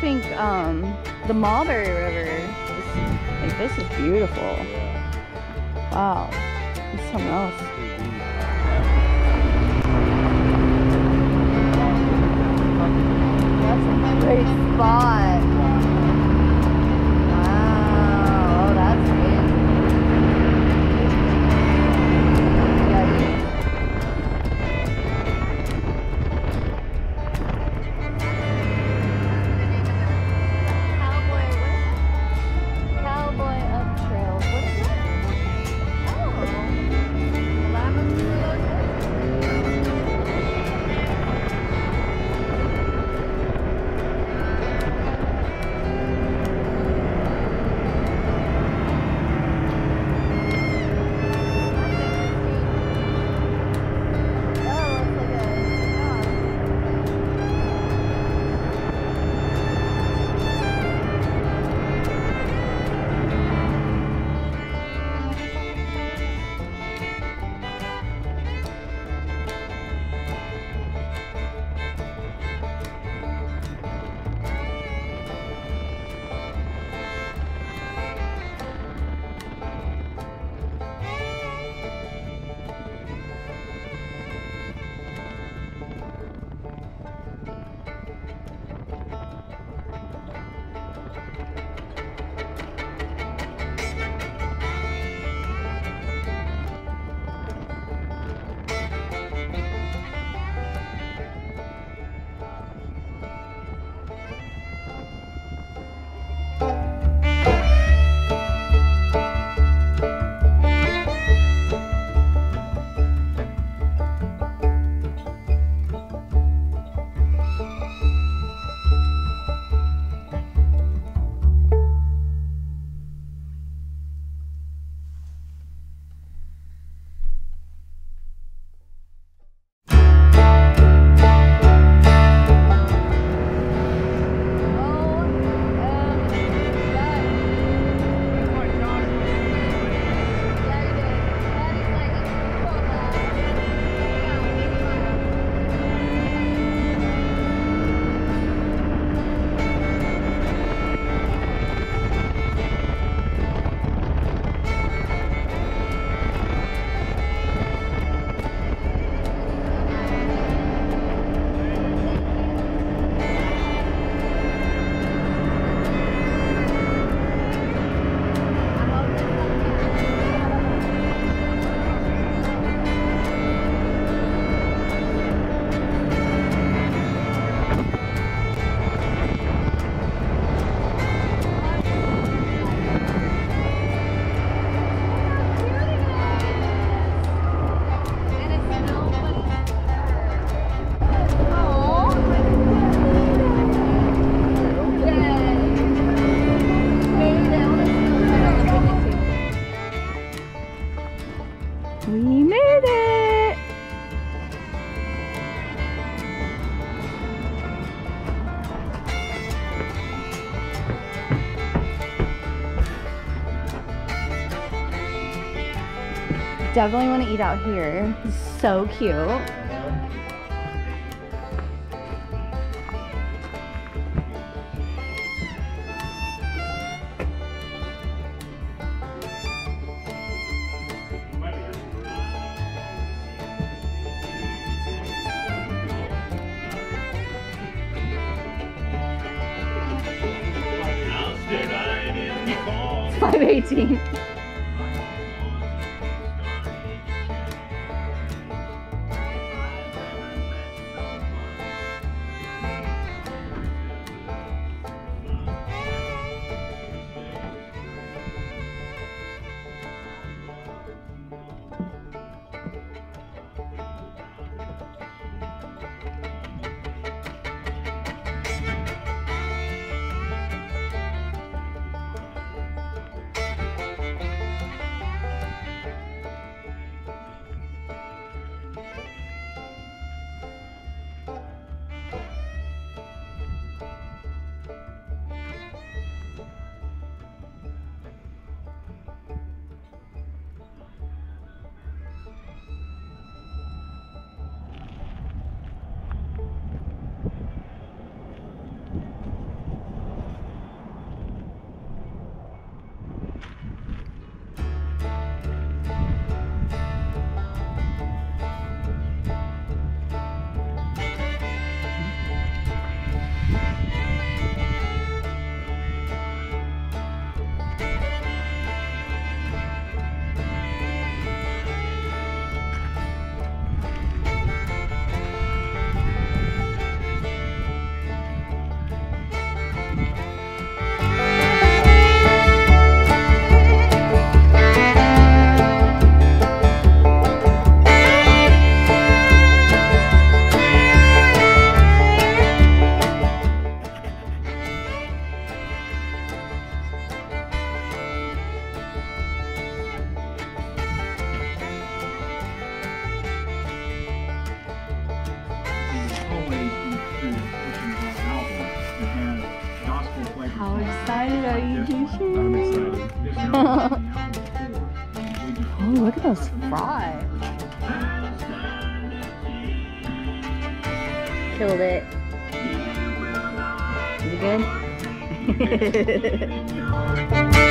think um, the Mulberry River, is, like this is beautiful. Wow, it's something else. That's a great spot. We made it! Definitely want to eat out here. So cute. 518. always album that has gospel flavor. How excited are you, Jason? I'm excited. oh, look at those fries. Killed it. Is it good?